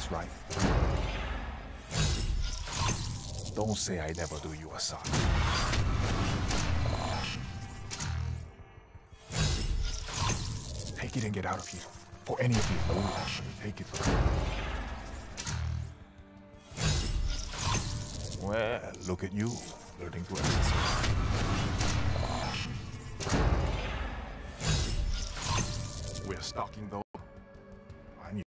That's right. Don't say I never do you a solid. Take it and get out of here. For any of you. Take it. Well, look at you, learning to exercise. We're stalking those.